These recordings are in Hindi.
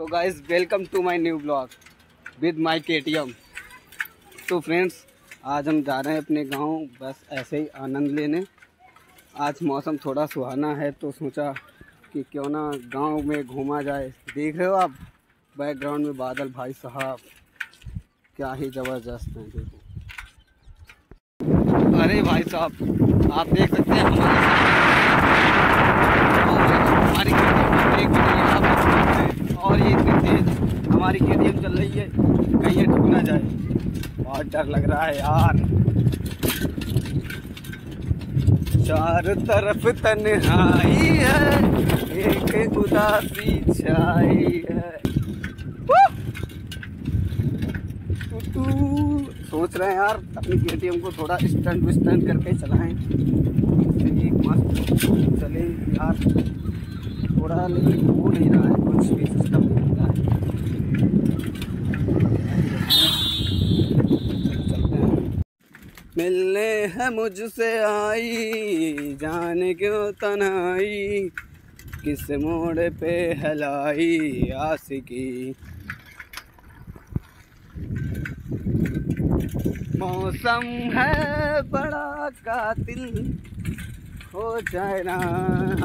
तो guys welcome to my new blog with my KTM तो फ्रेंड्स आज हम जा रहे हैं अपने गाँव, बस ऐसे ही आनंद लेने। आज मौसम थोड़ा सुहाना है तो सोचा कि क्यों ना गाँव में घूमा जाए। देख रहे हो आप बैकग्राउंड में बादल, भाई साहब, क्या ही ज़बरदस्त हैं, देखो। अरे भाई साहब, आप देख सकते हैं हमारी हमारी एक मिनट और ये इतनी तेज हमारी केटीएम चल रही है, कहीं ये ठुक ना जाए। बहुत डर लग रहा है यार। चार तरफ़ तन्हाई है, एक उदासी छाई है। टू सोच रहे हैं यार, अपनी केटीएम को थोड़ा स्टंट विस्टंट करके चलाएँ। एक मस्त चले यार। थोड़ा लेकिन हो नहीं रहा है कुछ भी सिस्टम नहीं होता है चलते हैं मिलने है मुझसे आई, जाने क्यों तनाई किस मोड़ पे हलाई आशिकी? मौसम है बड़ा कातिल, हो जाए ना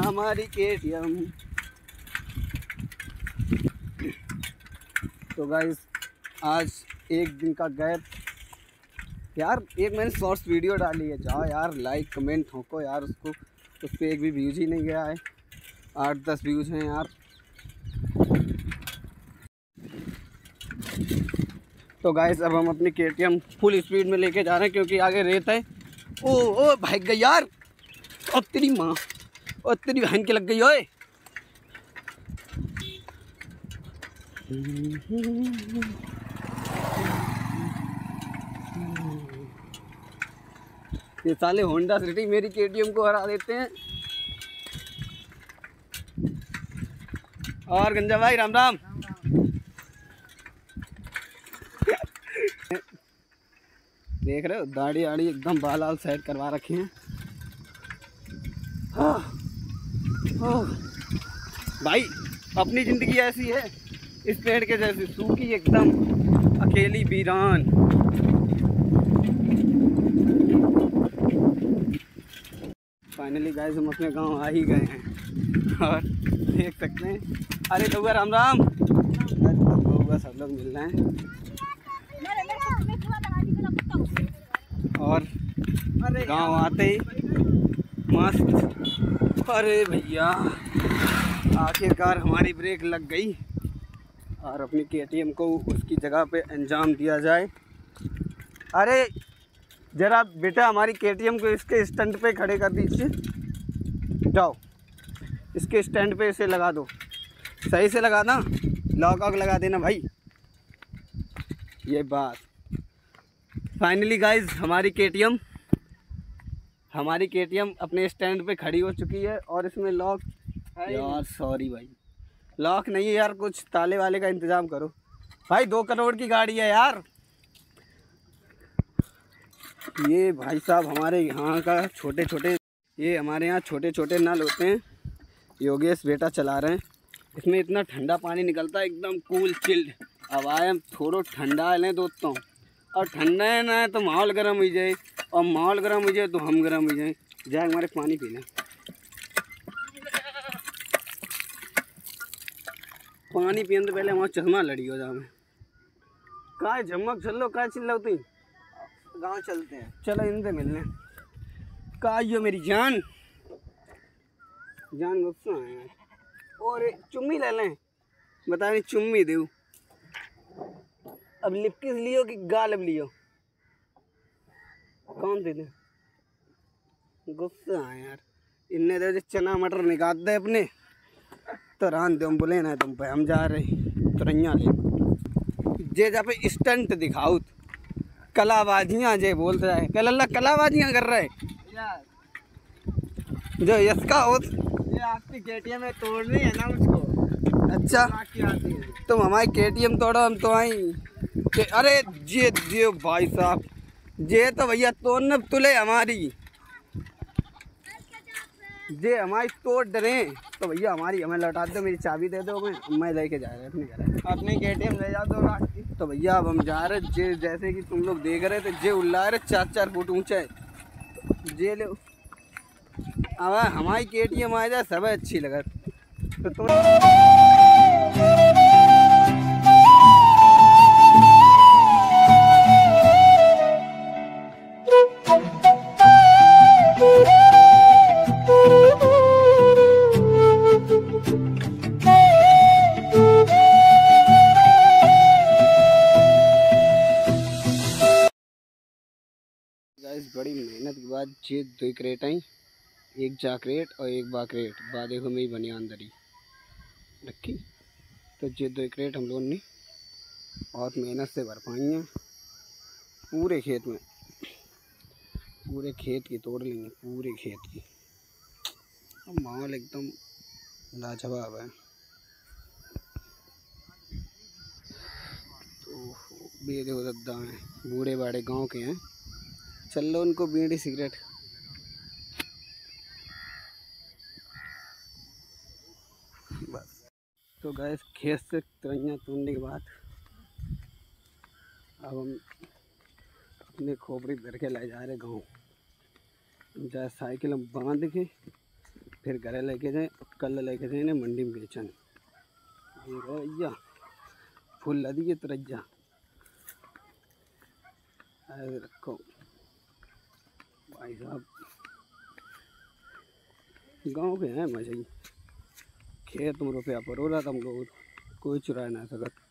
हमारी केटीएम तो गाइस आज एक दिन का गैप। यार, एक मैंने शॉर्ट्स वीडियो डाली है। जाओ यार लाइक कमेंट ठोको यार उसको। उस पर एक भी व्यूज़ ही नहीं गया है। आठ दस व्यूज़ हैं यार। तो गाइस अब हम अपनी के फुल स्पीड में लेके जा रहे हैं क्योंकि आगे रेत है। ओ ओ भाग गई यार और तेरी माँ और तेरी बहन के लग गई, ओए। ये साले होंडा सिटी मेरी के को हरा देते हैं। और गंजा भाई राम राम। देख रहे हो दाढ़ी आड़ी एकदम बाल आल सेट करवा रखे हैं। हाँ, हाँ। भाई अपनी ज़िंदगी ऐसी है। इस पेड़ के जैसी सूखी एकदम अकेली वीरान। फाइनली गाइस हम अपने गाँव आ ही गए हैं। और देख सकते हैं। अरे तो राम राम। सब लोग मिल रहे हैं और गाँव आते ही मस्त। अरे भैया, आखिरकार हमारी ब्रेक लग गई। और अपनी के को उसकी जगह पे अंजाम दिया जाए। अरे ज़रा बेटा हमारी के को इसके स्टैंड पे खड़े कर दीजिए। जाओ इसके स्टैंड पे इसे लगा दो। सही से लगा ना? लॉक वॉक लगा देना भाई। ये बात। फाइनली गाइज़ हमारी के हमारी के अपने स्टैंड पे खड़ी हो चुकी है और इसमें लॉक यार सॉरी भाई। लॉक नहीं है यार, कुछ ताले वाले का इंतज़ाम करो। भाई, दो करोड़ की गाड़ी है यार। ये भाई साहब हमारे यहाँ का छोटे छोटे ये हमारे यहाँ छोटे छोटे नल होते हैं। योगेश बेटा चला रहे हैं। इसमें इतना ठंडा पानी निकलता है, एकदम कूल चिल्ड अब आए हम थोड़ा ठंडा लें दोस्तों। और ठंडा है ना तो माहौल गर्म हो जाए। और माहौल गर्म हो जाए तो हम गर्म हो जाए। जाए, हमारे पानी पीना। पानी पीने तो पहले हमारा चश्मा लड़ी हो जाए कहाँ झमक चल लो कहाँ चिल्ला तुम? गाँव चलते हैं। चलो इनसे मिलने। कहा यो मेरी जान? जान गुस्सा है। और चुम्मी ले लें। बता रही चुम्मी दे अब लिपकिस लियो कि गालब लियो? कौन दे दे? गुस्सा है यार। इन्ने दे चना मटर निकाल दे अपने। तो रान दे बोले ना तुम पे हम जा रहे तुरैया ले। जे जा पे स्टंट दिखाओ कलाबाजियाँ जे बोल रहा है। कल अल्लाह कलाबाजियाँ कर रहे जो यसका हो ये आपकी केटीएम में तोड़नी है ना मुझको अच्छा। तुम हमारी केटीएम तोड़ो हम तो आई कि अरे जे जे भाई साहब जे तो भैया तो न तुले हमारी। जे हमारी तोड़ डरे तो भैया हमारी हमें लौटा दो मेरी चाबी दे दो मैं मैं लेके जा रहा अपने घर टी के ले जा दो रात की। तो भैया अब हम जा रहे जे जैसे कि तुम लोग देख रहे थे जे उल्ला रहे चार चार फुट ऊँचा। है जे ले अब हमारी के टी एम आ जाए सब अच्छी लगा। तो तुम बाद ये दो क्रेट आई, एक जा क्रेट और एक बा क्रेट बा देखो मेरी बनी अंदर ही रखी? तो ये दो क्रेट हम लोगों ने। बहुत मेहनत से भर पाई हैं। पूरे खेत में। पूरे खेत की तोड़ लेंगे, पूरे खेत की। अब माहौल एकदम लाजवाब है। तो ये देखो दद्दा हैं। बूढ़े बाड़े गाँव के हैं। चल लो उनको बीड़ी सिगरेट। बस। तो गैस खेत से तरैया तोड़ने के बाद अब हम अपने खोपड़ी भर के ले जा रहे गाँव। जाए साइकिल, हम बाँध के फिर घर लेके जाए, कल लेके जाए मंडी में बेचन। ये भैया फूल लदी के तरैया रखो। भाई साहब। गाँव के हैं भाई खेत में रुपया पर हो रहा था हम लोग। कोई चुरा ना सकत।